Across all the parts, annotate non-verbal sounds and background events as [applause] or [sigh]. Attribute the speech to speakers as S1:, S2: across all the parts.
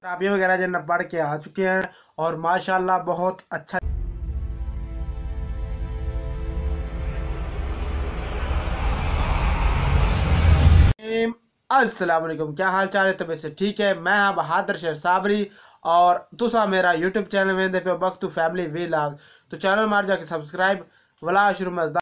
S1: Trophy वगैरह जन बढ़ के आ चुके हैं और माशाल्लाह बहुत अच्छा अस्सलाम वालेकुम क्या हाल चाल है? तो तब से ठीक है। मैं हाँ बहादुर शेर साबरी और तुसा मेरा यूट्यूब चैनल में देखो वक्त फैमिली वी लाग तो चैनल मार जाके सब्सक्राइब वला शुरू मजदा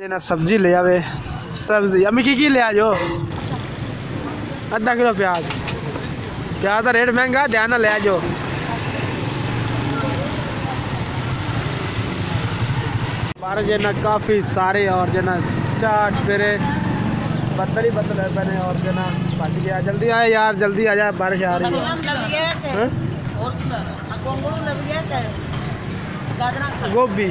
S1: देना सब्ज़ी ले आवे। सब्ज़ी अमी की, की ले आ जाओ आधा किलो प्याज। प्याज का रेट महँगा ध्यान ले आ जाओ हमारे जो काफ़ी सारे और जो चाट फेरे बदल ही बदल है बने और जो ना बच गया। जल्दी आए यार जल्दी आ जाए बारिश आ रही
S2: है। गोभी।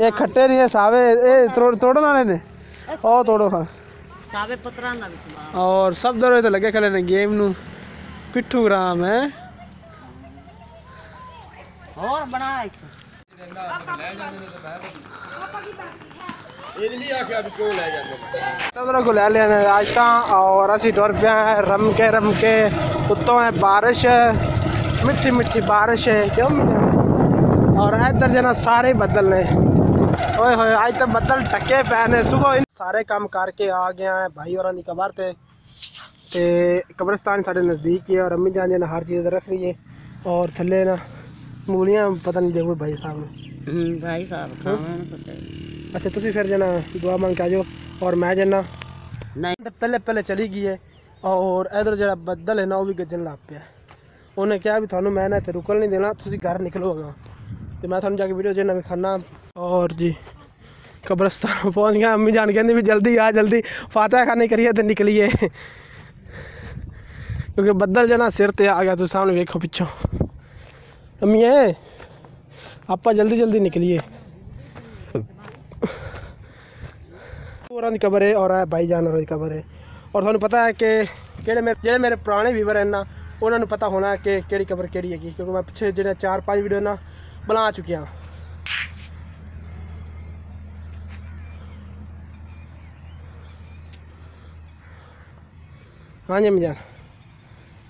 S2: ये खट्टे
S1: नहीं है सावे ये तोड़ वाले ने।
S2: ओ तोड़ो
S1: हाँ
S2: सावे पत्रा ना
S1: और सब दरों तो लगे खले ने गेम नु। पिट्ठू ग्राम है।
S2: और बना एक।
S1: सबको ले लेने आज ता और असी टुर पिया है रम के रम के उत्तों है बारिश है। मिठी मिठी बारिश है। क्यों और इधर जना सारे बदल ने ओए होए आज तो बदल टके पै ने सुबह इन सारे काम करके आ गया है भाई और कबर थे। ते कब्रस्तान साढ़े नज़दीक ही है और अम्मी जान ने हर चीज़ रख रही है। और थल्ले ना मूलियाँ पता नहीं देखो भाई साहब।
S2: ने भाई साहब पता।
S1: अच्छा तुसी फिर जना दुआ मांग के आ जाओ और मैं जना
S2: नहीं।
S1: पहले पहले चली गई है और इधर जरा बदल है ना वो भी गजन लग पिया उन्हें क्या भी थानू मैं ना इतने रुकन नहीं देना तुम घर निकलो तो मैं ਤੁਹਾਨੂੰ जाके वीडियो ਵੀਡੀਓ ਜੇ ਨਵੀਂ ਖਾਣਾ ਔਰ ਜੀ ਕਬਰਸਤਾਨ ਪਹੁੰਚ ਗਿਆ ਅੰਮੀ ਜਾਨ ਕਹਿੰਦੇ ਵੀ ਜਲਦੀ ਆ ਜਲਦੀ ਫਾਤਿਹਾ ਖਾਣੀ ਕਰੀਏ क्योंकि बदल जना सिर ते आ गया तो सामने वेखो पिछों अम्मी आप जल्दी जल्दी निकलिए। होर की कबर है और भाई जान की कबर है और थोड़ा पता है कि केड़े मेरे पुराने वीवर है ना उन्होंने पता होना कि केड़ी कबर केड़ी क्योंकि मैं पिछले जो चार, पाँच भीडियो ना ਬਣਾ ਚੁੱਕਿਆ हाँ जी मिजान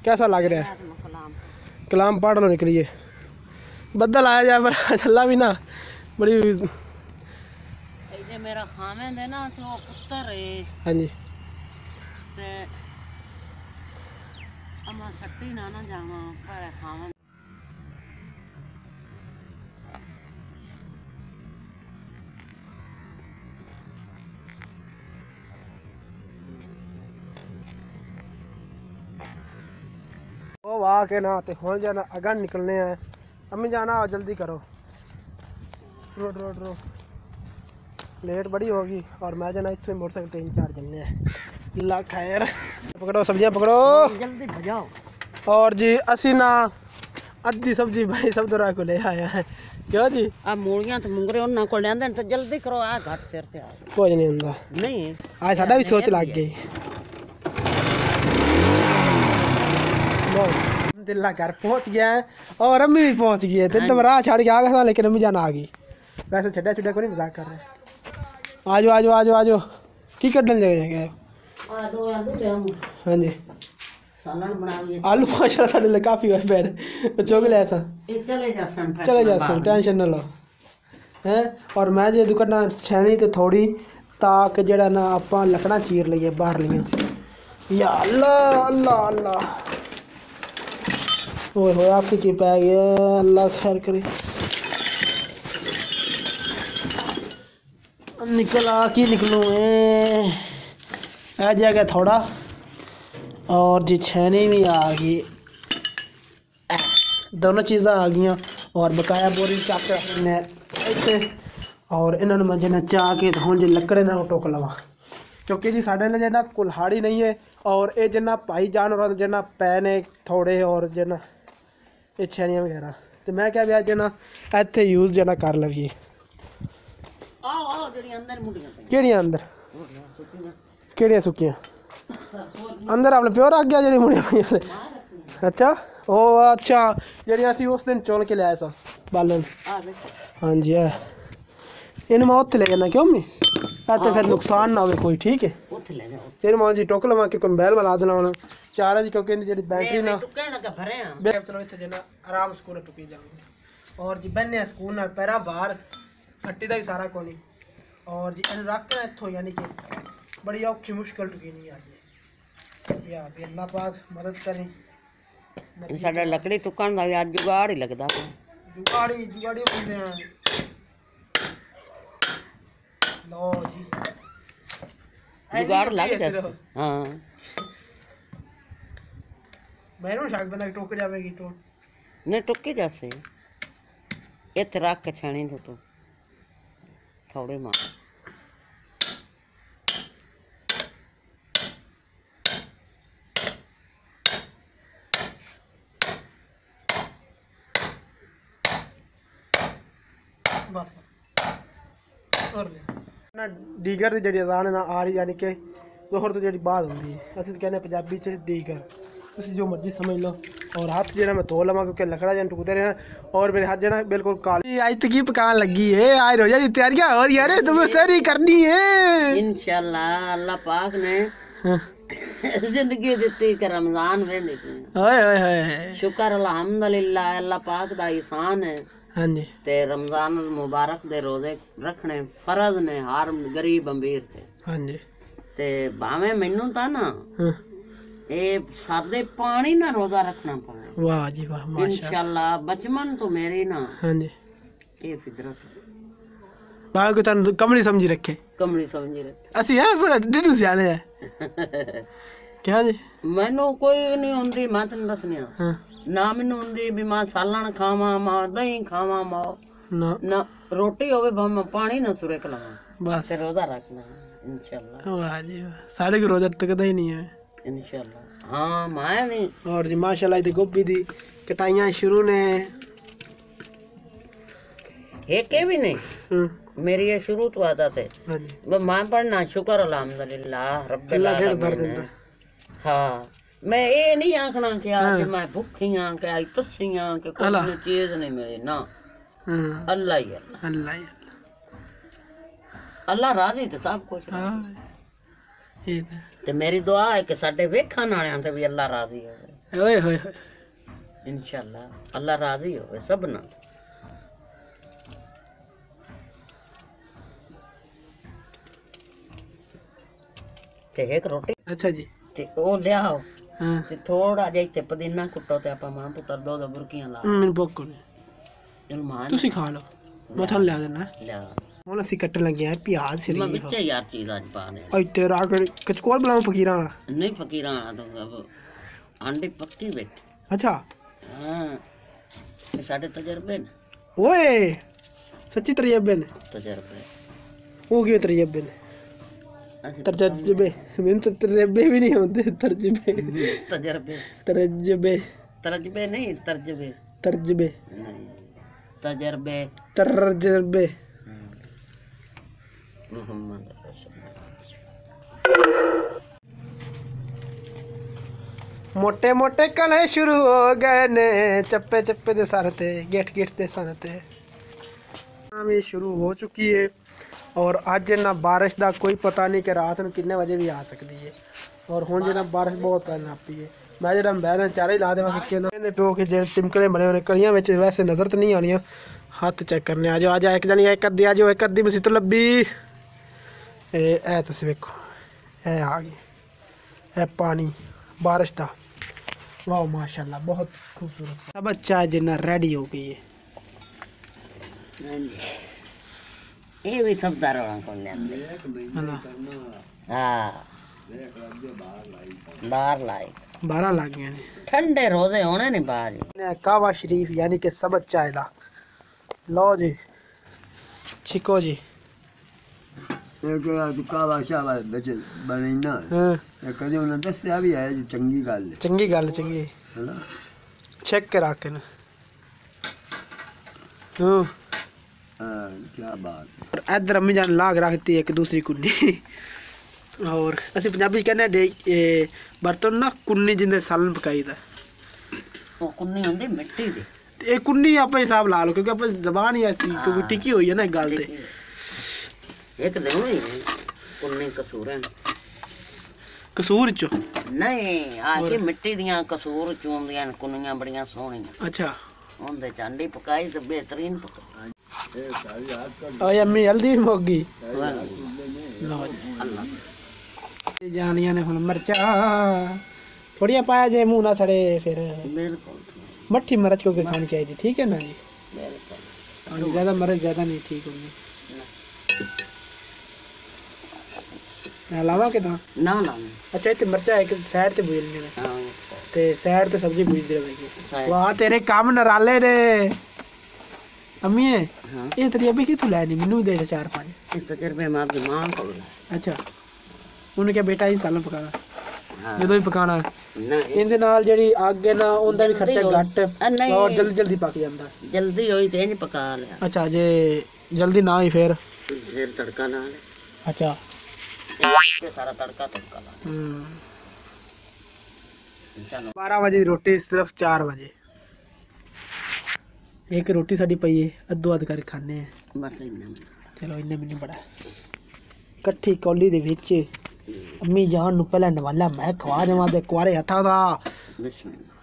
S1: कैसा लग रहा है
S2: सलाम
S1: कलाम पढ़ लो निकलिए बदल आया जाए पर चला भी ना बड़ी
S2: ਇਹ ਮੇਰਾ ਖਾਵੇਂ ਦੇ ਨਾ ਸੋ ਪੁੱਤਰ ਏ
S1: हाँ जी
S2: ਤੇ ਅਮਾ ਸੱਟੀ ਨਾ ਨਾ ਜਾਵਾਂ ਪਰ ਖਾਵੇਂ
S1: आ के ना तो हूँ जाना अगर निकलने हैं अम्मी जाना आओ जल्दी करो रोड रोड रो लेट बड़ी होगी और मैं जाना इतने मोटरसाइकिल तीन चार जलने खैर पकड़ो सब्ज़ियाँ पकड़ो
S2: जल्दी भजाओ
S1: और जी असी ना अद्धी सब्ज़ी भाई सब दुरा को ले आया है क्यों जी
S2: आप मुर्गियाँ तो मुंगरे उन्हें को लेंदे तो जल्दी करो आ घाट सिर ते
S1: कोई नहीं हुंदा
S2: नहीं
S1: आज साडा भी सोच लग गई दिल्ला घर पहुँच गया और अम्मी भी पहुँच गई है। तो हाँ राह छाड़ के आ गया था लेकिन अम्मी जान आ गई। वैसे छड्डा छुड्डा को नहीं मज़ाक कर रहे आज आज आज आज। की कड्डन जगह गए हाँ जी।
S2: आलू
S1: माशा साढ़े काफ़ी है पैर चुग लिया
S2: चले जा सर टेंशन
S1: ना लो। हैं? और मैं जो दुकाना छैनी तो थोड़ी ताक जड़ा ना आप लकड़ा चीर लीए बहर लिया। या अल्लाह अल्लाह अल्लाह। ओह हो आपकी चिप आ गया। अल्लाह खैर करे। निकल आ की निकलूँ आ जाएगा थोड़ा। और जी छैनी भी आ गई दोनों चीज़ा आ गई। और बकाया बोरी चापे अपने इतने और इन्होंने मैं जन्ना चाह के हम जी लकड़े ना टोक लवा। क्योंकि जी साढ़े लिए कुल्हाड़ी नहीं है, और ये जना भाई जानवर जना पैने थोड़े, और जना ਇਹ ਛੈਣੀਆਂ ਵਗੈਰਾ ਤੇ ਮੈਂ ਕਿਹਾ ਵੀ ਅੱਜ ਨਾ ਇੱਥੇ ਯੂਜ਼ ਜਿਹੜਾ ਕਰ ਲਈਏ
S2: ਆਹ ਆਹ ਜਿਹੜੀਆਂ ਅੰਦਰ ਮੁੰਡੀਆਂ ਪਈਆਂ ਕਿਹੜੀਆਂ
S1: ਅੰਦਰ
S2: ਹੋਰੀਆਂ ਸੁੱਕੀਆਂ
S1: ਕਿਹੜੀਆਂ ਸੁੱਕੀਆਂ
S2: ਅੰਦਰ
S1: ਆਪਣੇ ਪਿਓਰ ਆ ਗਿਆ ਜਿਹੜੀ ਮੁੰਡੀਆਂ ਪਈਆਂ ਨੇ ਅੱਛਾ ਉਹ ਅੱਛਾ ਜਿਹੜੀਆਂ ਅਸੀਂ ਉਸ ਦਿਨ ਚੁਣ ਕੇ ਲਿਆਏ ਸਾਂ ਬਾਲਣ
S2: ਆ ਵੇਖ
S1: ਹਾਂਜੀ ਹੈ ਇਹਨੂੰ ਮੈਂ ਉੱਥੇ ਲੈ ਜਾਣਾ ਕਿਉਂ ਮੈਂ ਇੱਥੇ ਫਿਰ ਨੁਕਸਾਨ ਨਾ ਹੋਵੇ ਕੋਈ ਠੀਕ ਹੈ ਉੱਥੇ
S2: ਲੈ ਜਾਓ
S1: ਤੇਰੇ ਮਾਂ ਜੀ ਟੋਕ ਲਵਾਂ ਕਿ ਕੰਬੈਲ ਵਾਲਾ ਦੇਣਾ ਹੁਣ ਚਾਰ ਜੀ ਕਿਉਂਕਿ ਇਹਦੀ ਜਿਹੜੀ ਬੈਟਰੀ ਨਾ
S2: ਟੁੱਕੇ ਨਾ ਭਰੇ ਆ
S1: ਬੇ ਚਲੋ ਇੱਥੇ ਜਨਾ ਆਰਾਮ ਸਕੂਲ ਟੁਕੀ ਜਾਵਾਂਗੇ ਔਰ ਜੀ ਬੰਨੇ ਸਕੂਲ ਨਾਲ ਪੈਰਾਂ ਬਾਹਰ ਫੱਟੀ ਦਾ ਵੀ ਸਾਰਾ ਕੋਣੀ ਔਰ ਜੀ ਇਹਨੂੰ ਰੱਖ ਕੇ ਇੱਥੋਂ ਯਾਨੀ ਕਿ ਬੜੀ ਔਖੀ ਮੁਸ਼ਕਲ ਟੁਕੀ ਨਹੀਂ ਆ ਜੀ ਯਾ ਵੀ ਅੱਲਾਹ ਪਾਕ ਮਦਦ ਕਰੇ ਸਾਡਾ ਲੱਕੜੀ
S2: ਟੁੱਕਣ ਦਾ ਵੀ ਅੱਜ ਜੁਗਾੜ ਹੀ ਲੱਗਦਾ ਪਿਆ
S1: ਜੁਗਾੜੀ ਜੁਗਾੜੀ ਹੁੰਦੇ ਆ ਲੋ ਜੀ जुगाड़ लग जाए तो।
S2: हाँ।
S1: भैरों शाक बना टोक जावेगी तो।
S2: नहीं टोके जासे। इत रख के छाने दो तो। थोड़े मार
S1: बस। कर ले। ਥੋੜੇ ਮਾਰ ਬਸ ਕਰ ਲੈ ਨਾ ਡੀਗਰ ਦੀ ਜਿਹੜੀ ਅਜ਼ਾਨ ਹੈ ਨਾ ਆ ਰਹੀ ਯਾਨੀ ਕਿ ਦੋਹਰ ਤੋਂ ਜਿਹੜੀ ਬਾਤ ਹੁੰਦੀ ਹੈ ਅਸੀਂ ਤਾਂ ਕਹਿੰਦੇ ਹਾਂ ਪੰਜਾਬੀ ਚ ਡੀਗਰ ਤੁਸੀਂ ਜੋ ਮਰਜ਼ੀ ਸਮਝ ਲਓ ਔਰ ਹੱਥ ਜਿਹੜਾ ਮੈਂ ਧੋ ਲਵਾਂ ਕਿਉਂਕਿ ਲੱਕੜਾ ਜਨ ਟੁਕਦੇ ਰਹੇ और मेरे हाथ जना बिल्कुल काली आज तक की पकान लगी है आज रोजा की तैयारियां हो रही है अरे तुम्हें सारी करनी है
S2: ਇਨਸ਼ਾਅੱਲਾ ਅੱਲਾਹ ਪਾਕ ਨੇ
S1: हाँ।
S2: ਜ਼ਿੰਦਗੀ ਦਿੱਤੀ ਕਿ ਰਮਜ਼ਾਨ ਵੇਲੇ
S1: ओए ओए ओए
S2: ਸ਼ੁਕਰ ਅਲਹਮਦੁਲਿਲਾ ਅੱਲਾਹ ਪਾਕ ਦਾ ihsan ਹੈ हाँ
S1: ਹਾਂਜੀ।
S2: ਤੇ ਰਮਜ਼ਾਨ ਮੁਬਾਰਕ ਦੇ ਰੋਜ਼ੇ ਰੱਖਣੇ ਫਰਜ਼ ਨੇ ਹਰ ਗਰੀਬ ਅਮੀਰ ਤੇ।
S1: ਹਾਂਜੀ।
S2: ਤੇ ਭਾਵੇਂ ਮੈਨੂੰ ਤਾਂ ਨਾ
S1: ਹਾਂ।
S2: ਇਹ ਸਾਦੇ ਪਾਣੀ ਨਾਲ ਰੋਜ਼ਾ ਰੱਖਣਾ ਪਵੇ।
S1: ਵਾਹ ਜੀ ਵਾਹ ਮਾਸ਼ਾ
S2: ਇਨਸ਼ਾਅੱਲਾ ਤੋਂ ਮੇਰੀ ਨਾ
S1: ਹਾਂਜੀ।
S2: ਇਹ ਫਿਦਰਤ
S1: ਬਾਗ ਤਾਂ ਕਮਲੀ ਸਮਝੀ ਰੱਖੇ?
S2: ਕਮਲੀ ਸਮਝੀ ਰੱਖੇ।
S1: ਅਸੀਂ ਹੈ ਫਿਰ ਡਿੱਡੂ ਸਿਆਣੇ ਹੈ
S2: [laughs]
S1: ਕਿਹਾ ਜੀ?
S2: ਮੈਨੂੰ ਕੋਈ ਨਹੀਂ ਹੁੰਦੀ ਮੈਂ ਤੈਨੂੰ ਦੱਸਣੀ ਹਾਂ। ਨਾ ਮੈਨੂੰ ਹੁੰਦੀ ਵੀ ਮੈਂ ਸਾਲਣ ਖਾਵਾਂ ਮੈਂ ਦਹੀਂ ਖਾਵਾਂ ਮੈਂ
S1: ਨਾ
S2: ਨਾ ਰੋਟੀ ਹੋਵੇ ਭਾਵੇਂ ਮੈਂ ਪਾਣੀ ਨਾ ਸੁਰੇ ਕਲਾਵਾਂ
S1: ਬਸ ਤੇ
S2: ਰੋਜ਼ਾ ਰੱਖਣਾ ਇਨਸ਼ਾਅੱਲਾ
S1: ਵਾਹ ਜੀ ਵਾਹ ਸਾਡੇ ਕੋ ਰੋਜ਼ਾ ਤੱਕਦਾ ਹੀ ਨਹੀਂ ਹੈ
S2: ਇਨਸ਼ਾਅੱਲਾ ਹਾਂ ਮੈਂ ਵੀ
S1: ਔਰ ਜੀ ਮਾਸ਼ਾਅੱਲਾ ਤੇ ਗੋਭੀ ਦੀ ਕਟਾਈਆਂ ਸ਼ੁਰੂ ਨੇ
S2: ਇਹ ਕੇ ਵੀ ਨਹੀਂ
S1: ਹਾਂ
S2: ਮੇਰੀ ਇਹ ਸ਼ੁਰੂ ਤੋਂ ਆਦਤ ਹੈ
S1: ਹਾਂਜੀ
S2: ਬ- ਮੈਂ ਪੜਨਾ ਸ਼ੁਕਰ ਅਲਹਮਦੁਲਿਲਾ ਰੱਬਿਲ ਅੱਲਾ ਢੇਰ ਭਰ ਆਲਮੀਨ ਦਿੰਦਾ ਹਾਂ ਮੈਂ ਇਹ ਨਹੀਂ ਆਖਣਾ ਕਿ ਅੱਜ ਮੈਂ ਭੁੱਖੀ ਆਂ ਕਿ ਅੱਜ ਤੱਸੀ ਆਂ ਕਿ ਕੋਈ ਅੱਲਾ। ਮੈਨੂੰ ਚੀਜ਼ ਨਹੀਂ ਮਿਲੀ ਨਾ
S1: ਹਾਂ
S2: ਅੱਲਾ ਹੀ ਅੱਲਾ
S1: ਅੱਲਾ ਹੀ
S2: ਅੱਲਾ ਰਾਜ਼ੀ ਤੇ ਸਭ ਕੁਝ ਹਾਂ
S1: ਇਹ ਤਾਂ
S2: ਤੇ ਮੇਰੀ ਦੁਆ ਹੈ ਕਿ ਸਾਡੇ ਵੇਖਣ ਵਾਲਿਆਂ ਤੇ ਵੀ ਅੱਲਾ ਰਾਜ਼ੀ ਹੋਵੇ
S1: ਓਏ ਹੋਏ ਹੋਏ
S2: ਇਨਸ਼ਾਅੱਲਾ ਅੱਲਾ ਰਾਜ਼ੀ ਹੋਵੇ ਸਭ ਨਾਲ ਤੇ ਇੱਕ ਰੋਟੀ
S1: ਅੱਛਾ ਜੀ
S2: ਤੇ ਉਹ ਲਿਆਓ
S1: ਹਾਂ
S2: ਤੇ ਥੋੜਾ ਜਿਹਾ ਇੱਥੇ ਪੁਦੀਨਾ ਕੁੱਟੋ ਤੇ ਆਪਾਂ ਮਾਂ ਪੁੱਤਰ ਦੋ ਦੋ ਬੁਰਕੀਆਂ ਲਾ
S1: ਮੈਨੂੰ ਭੁੱਖ ਨਹੀਂ
S2: ਇਲਮਾਨ ਤੁਸੀਂ
S1: ਖਾ ਲਓ
S2: ਮੈਂ ਤੁਹਾਨੂੰ ਲਿਆ
S1: ਦੇਣਾ
S2: ਲਿਆ
S1: ਹੁਣ ਅਸੀਂ ਕੱਟਣ ਲੱਗੇ ਆ ਪਿਆਜ਼ ਮੈਂ ਸ਼ਰੀਫ ਵਿੱਚ
S2: ਯਾਰ ਚੀਜ਼ ਅੱਜ ਪਾ ਨੇ
S1: ਇੱਥੇ ਰਾਗ ਕਚਕੋਲ ਬਣਾਉਂ ਫਕੀਰਾਂ ਵਾਲਾ
S2: ਨਹੀਂ ਫਕੀਰਾਂ ਵਾਲਾ ਤਾਂ ਅਬ ਆਂਡੇ ਪੱਕੀ ਬੈਠੇ
S1: ਅੱਛਾ
S2: ਹਾਂ ਇਹ ਸਾਡੇ ਤਜਰਬੇ ਨੇ
S1: ਓਏ ਸੱਚੀ ਤਰੀਬੇ ਨੇ
S2: ਤਜਰਬੇ
S1: ਉਹ ਕਿਵੇਂ ਤਰੀਬੇ
S2: तजर्बे
S1: मैं तो तजर्बे भी नहीं होते तजर्बे [laughs]
S2: तजर्बे
S1: तजर्बे
S2: तजर्बे नहीं तजर्बे
S1: तजर्बे
S2: तजर्बे
S1: तजर्बे हम्म। मोटे मोटे कले शुरू हो गए ने चप्पे चप्पे दे सारे गेट गेट दे सारे हमें शुरू हो चुकी है। ਔਰ ਅੱਜ ਨਾ ਬਾਰਿਸ਼ ਦਾ ਕੋਈ ਪਤਾ ਨਹੀਂ ਕਿ ਰਾਤ ਨੂੰ ਕਿੰਨੇ ਵਜੇ ਵੀ ਆ ਸਕਦੀ ਹੈ ਔਰ ਹੁਣ ਜਿਹੜਾ ਬਾਰਿਸ਼ ਬਹੁਤ ਪੈਣ ਲੱਗ ਪਈ ਹੈ ਮੈਂ ਜਿਹੜਾ ਬੈਰਨ ਚਾਰੇ ਲਾ ਦੇਵਾਂ ਕਿ ਕਿਹਨਾਂ ਕਹਿੰਦੇ ਪਿਓ ਕਿ ਜਿਹੜੇ ਟਿਮਕਲੇ ਬਣੇ ਹੋਣੇ ਕਲੀਆਂ ਵਿੱਚ ਵੈਸੇ ਨਜ਼ਰ ਤਾਂ ਨਹੀਂ ਆਉਣੀਆਂ ਹੱਥ ਚੈੱਕ ਕਰਨੇ ਆ ਜਾਓ ਆ ਜਾ ਇੱਕ ਜਣੀ ਇੱਕ ਅੱਧੀ ਆ ਜਾਓ ਇੱਕ ਅੱਧੀ ਮਸੀ ਤੋਂ ਲੱਭੀ ਇਹ ਇਹ ਤੁਸੀਂ ਵੇਖੋ ਇਹ ਆ ਗਈ ਇਹ ਪਾਣੀ ਬਾਰਿਸ਼ ਦਾ ਵਾਓ ਮਾਸ਼ਾਅੱਲਾ ਬਹੁਤ ਖੂਬਸੂਰਤ ਸਭ ਚਾਹ ਜਿੰਨਾ ਰੈਡੀ ਹੋ ਗਈ ਹੈ
S2: ਹਾਂਜੀ ये भी सबको
S3: हाँ,
S2: हाँ। ठंडे रोज़े होने नहीं बाहर।
S1: कावा शरीफ यानी कि सबक चाहदा लो जी छिको जी।
S3: एक कावा शावा बिच बनी ना।
S1: हाँ।
S3: कदे उन्हें दसया भी आया जो चंगी गल है।
S1: चंगी गल चंगी। है
S3: ना?
S1: चेक करा के ना। हाँ।
S3: ਹੈਨਾ ਚੈੱਕ ਕਰਾ ਕੇ ਨਾ ਹਾਂ ਹਾਂ ਕੀ ਬਾਤ ਹੈ।
S1: और इधर अम्मी जान लाग रखती है एक दूसरी कुन्नी और ਅਸੀਂ ਪੰਜਾਬੀ ਕਹਿੰਦੇ ਡੇ ਇਹ ਬਰਤਨ ਨਾ ਕੁੰਨੀ ਜਿੰਦੇ ਸਾਲਨ ਪਕਾਈਦਾ
S2: ਉਹ ਕੁੰਨੀ ਹੁੰਦੀ ਮਿੱਟੀ ਦੀ
S1: ਤੇ ਇਹ ਕੁੰਨੀ ਆਪਾਂ ਹਿਸਾਬ ਲਾ ਲਓ ਕਿਉਂਕਿ ਆਪਾਂ ਜ਼ਬਾਨ ਹੀ ਐਸੀ ਕਿਉਂਕਿ ਟਿਕੀ ਹੋਈ ਹੈ ਨਾ ਇਹ ਗੱਲ ਤੇ
S2: ਇੱਕ ਦਿਨ ਹੋਈ ਕੁੰਨੀ ਕਸੂਰਨ
S1: ਕਸੂਰ ਚ
S2: ਨਹੀਂ ਆ ਕੇ ਮਿੱਟੀ ਦੀਆਂ ਕਸੂਰ ਚੂੰਦੀਆਂ ਨੇ ਕੁੰਨੀਆਂ ਬੜੀਆਂ ਸੋਹਣੀਆਂ
S1: ਅੱਛਾ
S2: ਉਹਦੇ ਚਾਂਡੀ ਪਕਾਈ ਤੇ ਬਿਹਤਰੀਨ ਪਕਾਈ
S3: ਓਏ ਅੰਮੀ
S1: ਹਲਦੀ ਵੀ ਮੁੱਕ ਗਈ।
S3: ਲਓ
S1: ਜੀ ਜਾਣੀਆਂ ਨੇ ਹੁਣ ਮਰਚਾਂ। ਥੋੜੀਆਂ ਪਾਇਆ ਜੇ ਮੂੰਹ ਨਾ ਸੜੇ ਫਿਰ।
S2: ਬਿਲਕੁਲ।
S1: ਮੱਠੀ ਮਰਚ ਕਿਉਂਕਿ ਖਾਣੀ ਚਾਹੀਦੀ ਠੀਕ ਹੈ ਨਾ ਜੀ?
S2: ਬਿਲਕੁਲ। ਜ਼ਿਆਦਾ
S1: ਮਰਚ ਜ਼ਿਆਦਾ ਨਹੀਂ ਠੀਕ ਮੈਂ ਲਾਵਾਂ ਕਿਦਾਂ?
S2: ਨਾ ਨਾ
S1: ਅੱਛਾ ਇੱਥੇ ਮਰਚਾ ਇੱਕ ਸਾਈਡ ਤੇ ਨੇ।
S2: ਹਾਂ।
S1: ਤੇ ਸਾਈਡ ਤੇ ਸਬਜ਼ੀ ਬੁਝਦੀ ਰਹੇਗੀ।
S2: ਸਾਈਡ।
S1: ਵਾਹ ਤੇਰੇ ਕੰਮ ਨਰਾਲੇ ਨੇ। ਅੰਮੀਏ
S2: ਹਾਂ
S1: ਇਹ ਤੇਰੀ ਅਬੀ ਕਿਥੋਂ ਲੈਣੀ ਮੈਨੂੰ ਵੀ ਦੇ ਦੇ ਚਾਰ ਪੰਜ
S2: ਇਸ ਤਜਰਬੇ ਮਾਰ ਦੀ ਮਾਂ ਕੋਲ
S1: ਅੱਛਾ ਉਹਨੇ ਕਿਹਾ ਬੇਟਾ ਇਹ ਸਾਲਨ ਪਕਾਣਾ
S2: ਜਦੋਂ ਵੀ
S1: ਪਕਾਣਾ
S2: ਨਹੀਂ ਇਹਦੇ
S1: ਨਾਲ ਜਿਹੜੀ ਅੱਗ ਹੈ ਨਾ ਉਹਦਾ ਵੀ ਖਰਚਾ ਘੱਟ
S2: ਨਹੀਂ। ਔਰ ਜਲਦੀ
S1: ਜਲਦੀ ਪੱਕ ਜਾਂਦਾ
S2: ਜਲਦੀ ਹੋਈ ਤੇ ਇੰਜ ਪਕਾ ਲਿਆ
S1: ਅੱਛਾ ਜੇ ਜਲਦੀ ਨਾ ਹੋਈ ਫਿਰ
S2: ਫਿਰ ਤੜਕਾ ਲਾ ਲੈ
S1: ਅੱਛਾ
S2: ਤੇ ਸਾਰਾ ਤੜਕਾ ਤੜਕਾ ਲਾ
S1: ਹੂੰ
S2: ਚਲੋ
S1: 12 ਵਜੇ ਦੀ ਰੋਟੀ ਸਿਰਫ 4 ਵਜੇ ਇੱਕ ਰੋਟੀ ਸਾਡੀ ਪਈ ਹੈ ਅੱਧੋ ਅੱਧ ਕਰਕੇ ਖਾਣੇ ਆ
S2: ਬਸ ਇੰਨਾ
S1: ਚਲੋ ਇੰਨੇ ਮੈਨੂੰ ਬੜਾ ਇਕੱਠੀ ਕੌਲੀ ਦੇ ਵਿੱਚ ਅੰਮੀ ਜਾਨ ਨੂੰ ਪਹਿਲਾਂ ਨਵਾਲਾ ਮੈਂ ਖਵਾ ਦੇਵਾਂ ਤੇ ਕੁਆਰੇ ਹੱਥਾਂ ਦਾ
S2: ਬਿਸਮਿਲ੍ਲਾ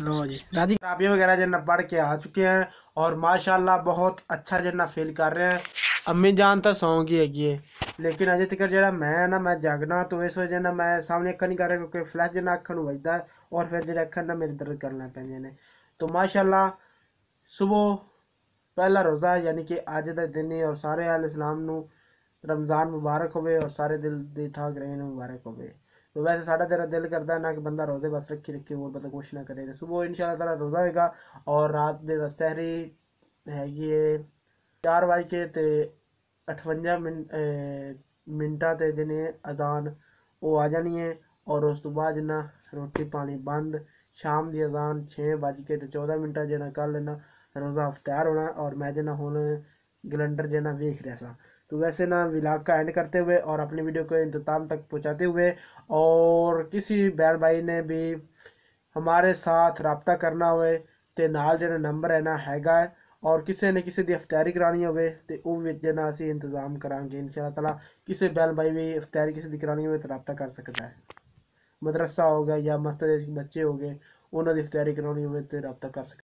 S1: लो जी राजी खराबी वगैरह जो पढ़ के आ चुके हैं और माशाल्लाह बहुत अच्छा जिन्ना फील कर रहे हैं अम्मी जान तो सौ गई हैगी है लेकिन अजे तक ਜਿਹੜਾ ਮੈਂ ਨਾ ਮੈਂ ਜਾਗਣਾ ਤੋਂ ਇਸ ਵਜ੍ਹਾ ਨਾਲ ਮੈਂ ਸਾਹਮਣੇ ਅੱਖਾਂ ਨਹੀਂ ਕਰ ਰਿਹਾ ਕਿਉਂਕਿ ਫਲੈਸ਼ ਜਿਹਾ ਅੱਖਾਂ ਨੂੰ ਵੱਜਦਾ ਹੈ ਔਰ ਫਿਰ ਜਿਹੜੇ ਅੱਖਾਂ ਨਾਲ ਮੇਰੇ ਦਰਦ ਕਰਨ ਲੱਗ ਪੈਂਦੇ ਨੇ ਤੋਂ ਮਾਸ਼ਾਅੱਲਾ ਸਵੇਰ ਪਹਿਲਾ ਰੋਜ਼ਾ ਯਾਨੀ ਕਿ ਅੱਜ ਦਾ ਦਿਨ ਹੈ ਔਰ ਸਾਰੇ ਆਲ ਇਸਲਾਮ ਨੂੰ ਰਮਜ਼ਾਨ ਮੁਬਾਰਕ ਹੋਵੇ ਔਰ ਸਾਰੇ ਦਿਲ ਦੀ ਥਾਂ ਗ੍ਰਹਿਣ ਮੁਬਾਰਕ ਹੋਵੇ तो वैसे साढ़ा तेरा दिल करता है ना कि बंदा रोजे बस रखी रखी और बंदा कुछ ना करे सुबह इंशाल्लाह ताला रोजा होएगा और रात ਦੇ ਸਹਿਰੀ ਹੈਗੀ ਏ 4 ਵਜੇ ਕੇ ਤੇ 58 ਮਿੰਟ ਮਿੰਟਾਂ ਤੇ ਜਿਹਨੇ ਅਜ਼ਾਨ ਉਹ ਆ ਜਾਣੀ ਹੈ ਔਰ ਉਸ ਤੋਂ ਬਾਅਦ ਜਿੰਨਾ ਰੋਟੀ ਪਾਣੀ ਬੰਦ ਸ਼ਾਮ ਦੀ ਅਜ਼ਾਨ 6 ਵਜੇ ਕੇ ਤੇ 14 ਮਿੰਟਾਂ ਜਿਹੜਾ ਕੱਲ ਨਾ ਰੋਜ਼ਾ ਇਫਤਾਰ होना और मैं जना ਹੁਣ गैलेंडर जना देख रहा था तो वैसे ना विलाग का एंड करते हुए और अपनी वीडियो को इंतजाम तक पहुंचाते हुए और किसी बहन भाई ने भी हमारे साथ रबता करना होए ਤੇ ਨਾਲ ਜਿਹੜਾ ਨੰਬਰ ਹੈ ਨਾ ਹੈਗਾ ਹੈ ਔਰ ਕਿਸੇ ਨੇ ਕਿਸੇ ਦੀ ਇਫਤਾਰੀ ਕਰਾਣੀ ਹੋਵੇ ਤੇ ਉਹ ਵਿੱਚ ਜਿਹੜਾ ਅਸੀਂ ਇੰਤਜ਼ਾਮ ਕਰਾਂਗੇ ਇਨਸ਼ਾ ਤਾਲਾ ਕਿਸੇ ਬੈਲ ਭਾਈ ਵੀ ਇਫਤਾਰੀ ਕਿਸੇ ਦੀ ਕਰਾਣੀ ਹੋਵੇ ਤਾਂ ਰਬਤਾ ਕਰ ਸਕਦਾ ਹੈ ਮਦਰਸਾ ਹੋ ਗਿਆ ਜਾਂ ਮਸਜਿਦ ਦੇ ਬੱਚੇ ਹੋ ਗਏ ਉਹਨਾਂ ਦੀ ਇਫਤਾਰੀ ਕਰਾਉਣੀ ਹੋਵੇ ਤੇ ਰਬਤਾ ਕਰ ਸਕਦਾ